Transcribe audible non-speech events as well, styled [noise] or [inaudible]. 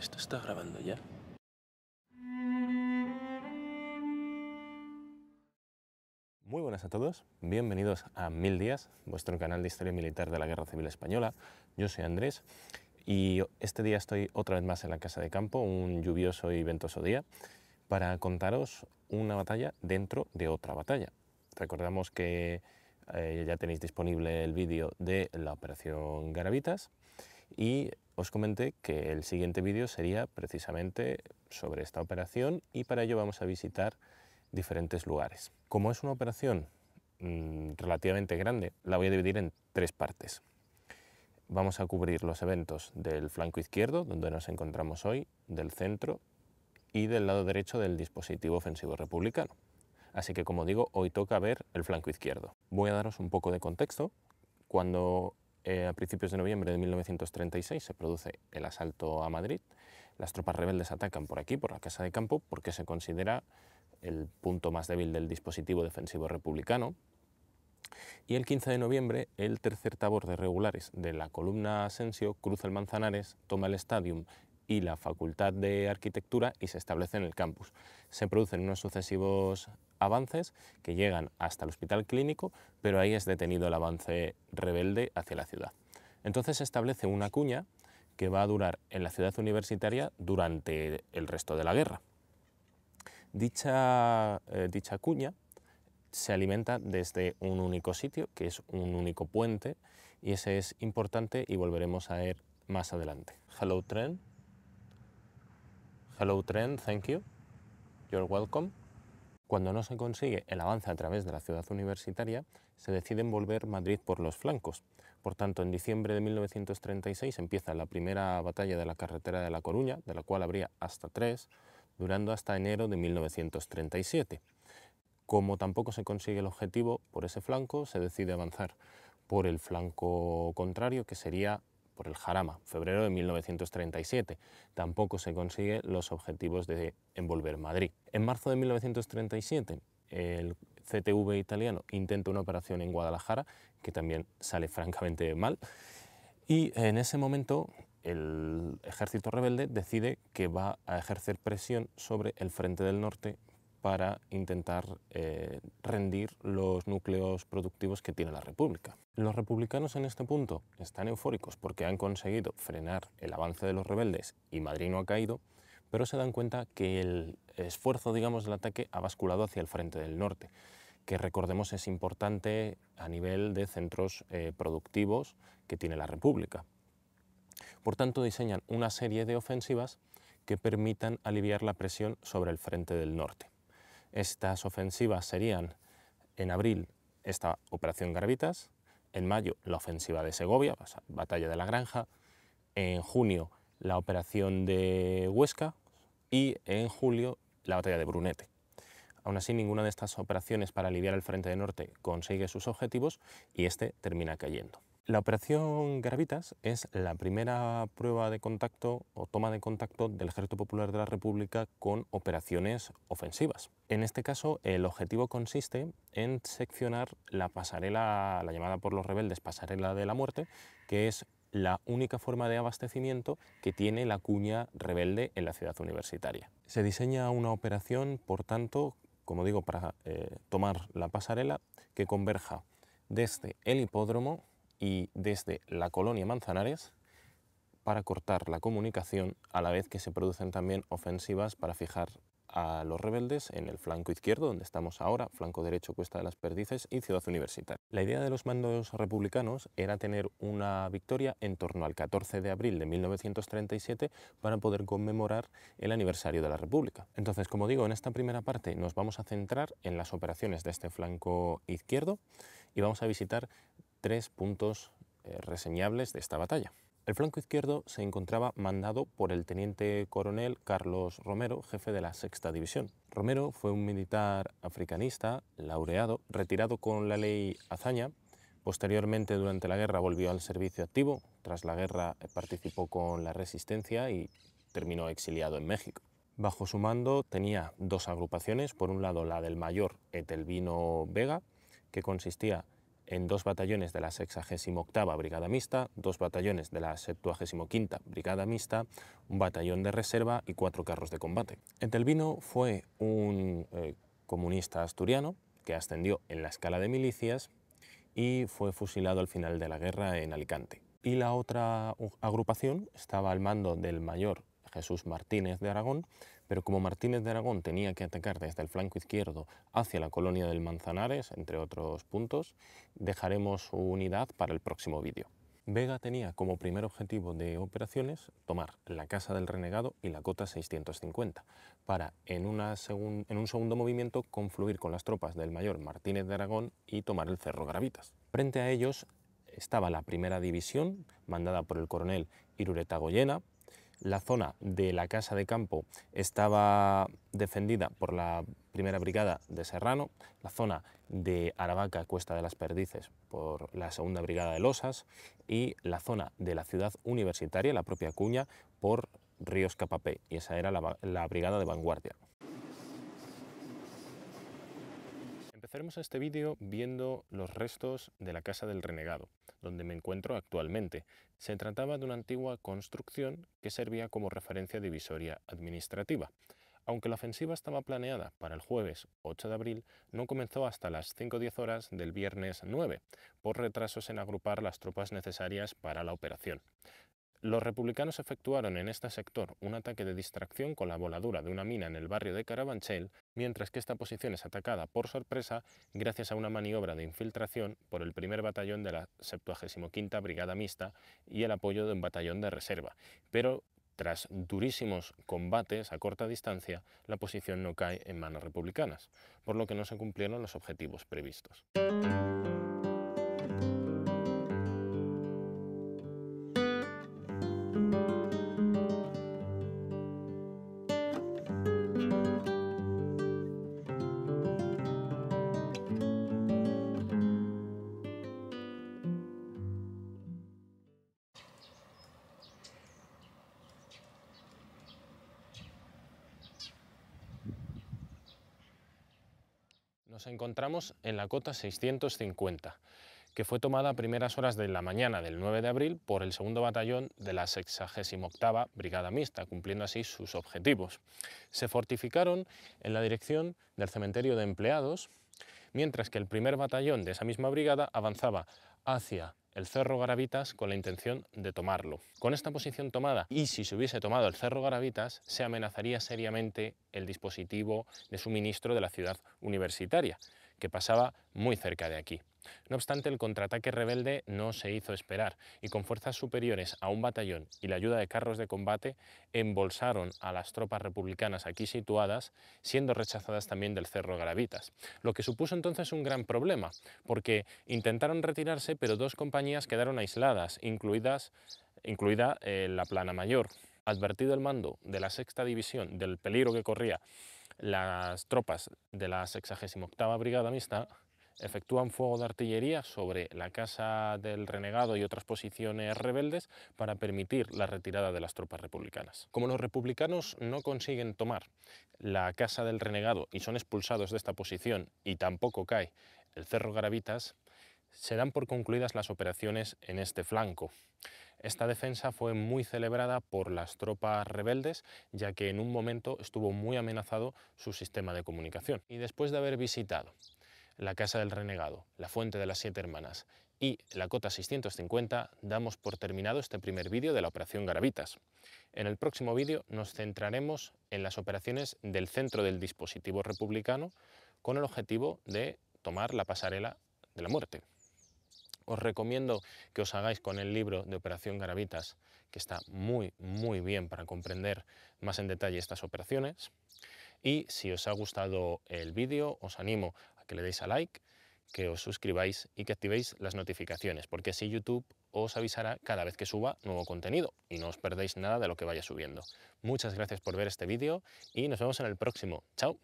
Esto está grabando ya. Muy buenas a todos, bienvenidos a Mil Días, vuestro canal de historia militar de la Guerra Civil Española. Yo soy Andrés y este día estoy otra vez más en la casa de campo, un lluvioso y ventoso día, para contaros una batalla dentro de otra batalla. Recordamos que eh, ya tenéis disponible el vídeo de la operación Garavitas y os comenté que el siguiente vídeo sería precisamente sobre esta operación y para ello vamos a visitar diferentes lugares. Como es una operación mmm, relativamente grande, la voy a dividir en tres partes. Vamos a cubrir los eventos del flanco izquierdo, donde nos encontramos hoy, del centro y del lado derecho del dispositivo ofensivo republicano. Así que, como digo, hoy toca ver el flanco izquierdo. Voy a daros un poco de contexto. Cuando eh, a principios de noviembre de 1936 se produce el asalto a Madrid. Las tropas rebeldes atacan por aquí, por la Casa de Campo, porque se considera el punto más débil del dispositivo defensivo republicano. Y el 15 de noviembre, el tercer tabor de regulares de la columna Asensio cruza el Manzanares, toma el Stadium y la Facultad de Arquitectura y se establece en el campus. Se producen unos sucesivos avances que llegan hasta el hospital clínico, pero ahí es detenido el avance rebelde hacia la ciudad. Entonces se establece una cuña que va a durar en la ciudad universitaria durante el resto de la guerra. Dicha, eh, dicha cuña se alimenta desde un único sitio, que es un único puente, y ese es importante y volveremos a ver más adelante. Hello train. Hello train, thank you. You're welcome. Cuando no se consigue el avance a través de la ciudad universitaria, se decide envolver Madrid por los flancos. Por tanto, en diciembre de 1936 empieza la primera batalla de la carretera de La Coruña, de la cual habría hasta tres, durando hasta enero de 1937. Como tampoco se consigue el objetivo por ese flanco, se decide avanzar por el flanco contrario, que sería por el Jarama, febrero de 1937. Tampoco se consigue los objetivos de envolver Madrid. En marzo de 1937, el CTV italiano intenta una operación en Guadalajara, que también sale [laughs] francamente mal, y en ese momento el ejército rebelde decide que va a ejercer presión sobre el frente del norte para intentar eh, rendir los núcleos productivos que tiene la República. Los republicanos en este punto están eufóricos porque han conseguido frenar el avance de los rebeldes y Madrid no ha caído, pero se dan cuenta que el esfuerzo digamos, del ataque ha basculado hacia el frente del norte, que recordemos es importante a nivel de centros eh, productivos que tiene la República. Por tanto, diseñan una serie de ofensivas que permitan aliviar la presión sobre el frente del norte. Estas ofensivas serían en abril esta operación Garvitas, en mayo la ofensiva de Segovia, batalla de la Granja, en junio la operación de Huesca y en julio la batalla de Brunete. Aún así, ninguna de estas operaciones para aliviar el frente de norte consigue sus objetivos y este termina cayendo. La operación Gravitas es la primera prueba de contacto o toma de contacto del Ejército Popular de la República con operaciones ofensivas. En este caso, el objetivo consiste en seccionar la pasarela, la llamada por los rebeldes pasarela de la muerte, que es la única forma de abastecimiento que tiene la cuña rebelde en la ciudad universitaria. Se diseña una operación, por tanto, como digo, para eh, tomar la pasarela que converja desde el hipódromo y desde la colonia Manzanares para cortar la comunicación a la vez que se producen también ofensivas para fijar a los rebeldes en el flanco izquierdo, donde estamos ahora, flanco derecho Cuesta de las Perdices y Ciudad Universitaria. La idea de los mandos republicanos era tener una victoria en torno al 14 de abril de 1937 para poder conmemorar el aniversario de la República. Entonces, como digo, en esta primera parte nos vamos a centrar en las operaciones de este flanco izquierdo y vamos a visitar tres puntos eh, reseñables de esta batalla. El flanco izquierdo se encontraba mandado por el teniente coronel Carlos Romero, jefe de la Sexta División. Romero fue un militar africanista, laureado, retirado con la ley Azaña. Posteriormente, durante la guerra, volvió al servicio activo. Tras la guerra, participó con la resistencia y terminó exiliado en México. Bajo su mando tenía dos agrupaciones, por un lado la del mayor Etelvino Vega, que consistía en dos batallones de la 68 Brigada Mixta, dos batallones de la 75 Brigada Mixta, un batallón de reserva y cuatro carros de combate. Entelvino fue un eh, comunista asturiano que ascendió en la escala de milicias y fue fusilado al final de la guerra en Alicante. Y la otra agrupación estaba al mando del mayor Jesús Martínez de Aragón, pero como Martínez de Aragón tenía que atacar desde el flanco izquierdo hacia la colonia del Manzanares, entre otros puntos, dejaremos su unidad para el próximo vídeo. Vega tenía como primer objetivo de operaciones tomar la Casa del Renegado y la Cota 650, para en, en un segundo movimiento confluir con las tropas del mayor Martínez de Aragón y tomar el Cerro Gravitas. Frente a ellos estaba la primera división, mandada por el coronel Irureta Goyena, la zona de la casa de campo estaba defendida por la primera brigada de Serrano, la zona de Aravaca, Cuesta de las Perdices, por la segunda brigada de Losas y la zona de la ciudad universitaria, la propia Cuña, por Ríos Capapé, y esa era la, la brigada de vanguardia. Empezaremos este vídeo viendo los restos de la Casa del Renegado, donde me encuentro actualmente. Se trataba de una antigua construcción que servía como referencia divisoria administrativa. Aunque la ofensiva estaba planeada para el jueves 8 de abril, no comenzó hasta las 5.10 horas del viernes 9, por retrasos en agrupar las tropas necesarias para la operación. Los republicanos efectuaron en este sector un ataque de distracción con la voladura de una mina en el barrio de Carabanchel, mientras que esta posición es atacada por sorpresa gracias a una maniobra de infiltración por el primer batallón de la 75 Brigada Mixta y el apoyo de un batallón de reserva. Pero tras durísimos combates a corta distancia, la posición no cae en manos republicanas, por lo que no se cumplieron los objetivos previstos. Nos encontramos en la cota 650, que fue tomada a primeras horas de la mañana del 9 de abril por el segundo batallón de la 68 Brigada Mixta, cumpliendo así sus objetivos. Se fortificaron en la dirección del cementerio de empleados, mientras que el primer batallón de esa misma brigada avanzaba hacia el Cerro Garavitas con la intención de tomarlo. Con esta posición tomada, y si se hubiese tomado el Cerro Garavitas, se amenazaría seriamente el dispositivo de suministro de la ciudad universitaria, que pasaba muy cerca de aquí. No obstante, el contraataque rebelde no se hizo esperar y con fuerzas superiores a un batallón y la ayuda de carros de combate embolsaron a las tropas republicanas aquí situadas, siendo rechazadas también del Cerro Garavitas, lo que supuso entonces un gran problema, porque intentaron retirarse pero dos compañías quedaron aisladas, incluidas, incluida eh, la Plana Mayor. Advertido el mando de la sexta división del peligro que corría las tropas de la 68 Brigada Mixta, efectúan fuego de artillería sobre la Casa del Renegado y otras posiciones rebeldes para permitir la retirada de las tropas republicanas. Como los republicanos no consiguen tomar la Casa del Renegado y son expulsados de esta posición y tampoco cae el Cerro Garavitas, se dan por concluidas las operaciones en este flanco. Esta defensa fue muy celebrada por las tropas rebeldes, ya que en un momento estuvo muy amenazado su sistema de comunicación. Y después de haber visitado la Casa del Renegado, la Fuente de las Siete Hermanas y la Cota 650, damos por terminado este primer vídeo de la Operación Garavitas. En el próximo vídeo nos centraremos en las operaciones del centro del dispositivo republicano con el objetivo de tomar la pasarela de la muerte. Os recomiendo que os hagáis con el libro de Operación Garavitas, que está muy, muy bien para comprender más en detalle estas operaciones. Y si os ha gustado el vídeo, os animo que le deis a like, que os suscribáis y que activéis las notificaciones, porque así YouTube os avisará cada vez que suba nuevo contenido y no os perdéis nada de lo que vaya subiendo. Muchas gracias por ver este vídeo y nos vemos en el próximo. ¡Chao!